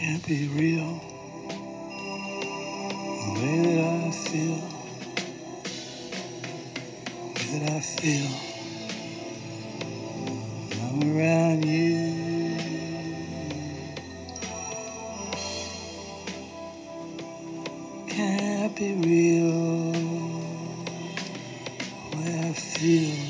can't be real. The way that I feel, the way that I feel. I'm around you. Can't be real. The way I feel.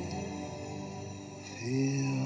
Feel